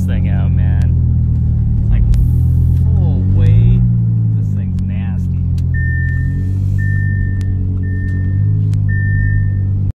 this thing out, man.